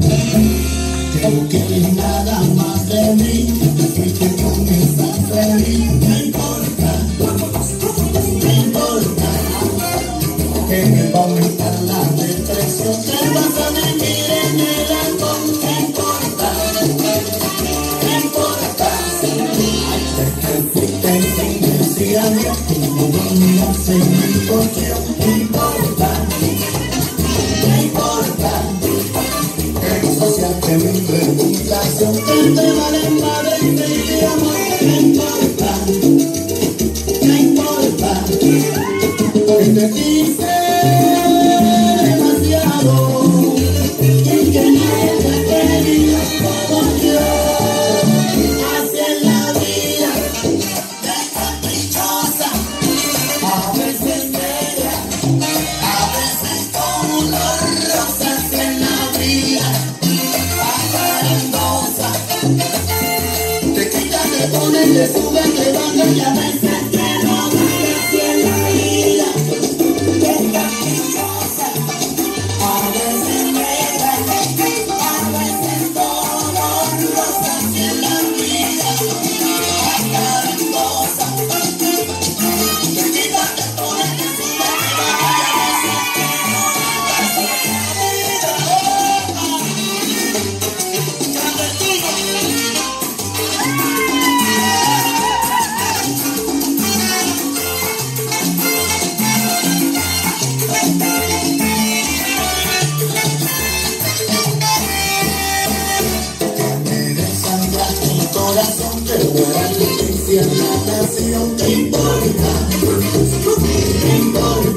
Que no quieres nada más de mí y que comienzas feliz. No importa, no importa que me va a aumentar la depresión. Que vas a vivir en el alcohol. No importa, no importa. Que fuiste sin decirme, tu no se me cogió. No importa, no importa. Que mi reputación que te vale madre y te amo. No importa, no importa. Que te quise suben, te bajan y a corazón, te voy a noticia la nación. ¿Qué importa? ¿Qué importa?